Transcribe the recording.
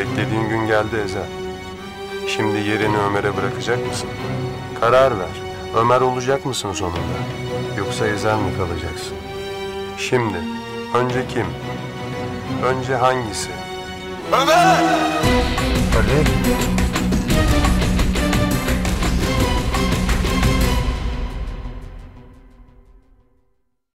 Beklediğin gün geldi Ezel. Şimdi yerini Ömer'e bırakacak mısın? Karar ver. Ömer olacak mısın sonunda? Yoksa Ezel mi kalacaksın? Şimdi. Önce kim? Önce hangisi? Ömer! Ömer!